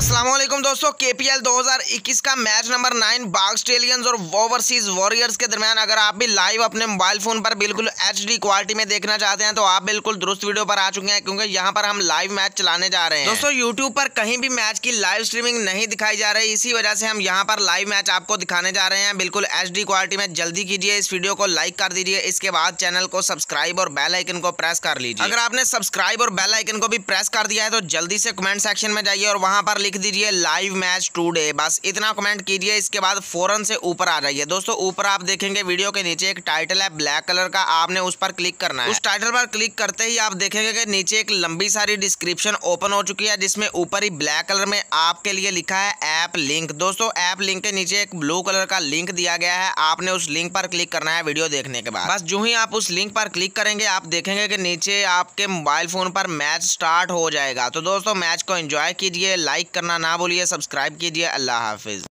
असलम दोस्तों के P L दो हज़ार इक्कीस का match number nine Bagh Stallions और ओवरसीज वॉरियर्स के दरमियान अगर आप भी लाइव अपने मोबाइल फ़ोन पर बिल्कुल एच डी क्वालिटी में देखना चाहते हैं तो आप बिल्कुल दुरुस्त वीडियो पर आ चुके हैं क्योंकि यहाँ पर हम लाइव मैच चलाने जा रहे हैं। दोस्तों यूट्यूब पर कहीं भी मैच की लाइव स्ट्रीमिंग नहीं दिखाई जा रही इसी वजह से हम यहाँ पर लाइव मैच आपको दिखाने जा रहे हैं। बिल्कुल एच डी क्वालिटी में जल्दी कीजिए इस वीडियो को लाइक कर दीजिए इसके बाद चैनल को सब्सक्राइब और बेल आइकन को प्रेस कर लीजिए। अगर आपने सब्सक्राइब और बेल आइकन को भी प्रेस कर दिया है तो जल्दी से कमेंट सेक्शन में जाइए और वहाँ पर लिख दीजिए लाइव मैच टूडे बस इतना कमेंट कीजिए, इसके बाद फ़ौरन से ऊपर आ जाइए। दोस्तों, ऊपर आप देखेंगे वीडियो के नीचे एक टाइटल है ब्लैक कलर का। आपने उस पर क्लिक करना है। उस टाइटल पर क्लिक करते ही आप देखेंगे कि नीचे एक लंबी सारी डिस्क्रिप्शन ओपन हो चुकी है, जिसमें ऊपर ही ब्लैक कलर में आपके लिए लिखा है ऐप लिंक दोस्तों ऐप लिंक के नीचे एक ब्लू कलर का लिंक दिया गया है। आपने उस लिंक पर क्लिक करना है वीडियो देखने के बाद। बस जो ही आप उस लिंक पर क्लिक करेंगे, आप देखेंगे कि नीचे आपके मोबाइल फ़ोन पर मैच स्टार्ट हो जाएगा। तो दोस्तों मैच को एंजॉय कीजिए लाइक करना ना भूलिए सब्सक्राइब कीजिए अल्लाह हाफिज़।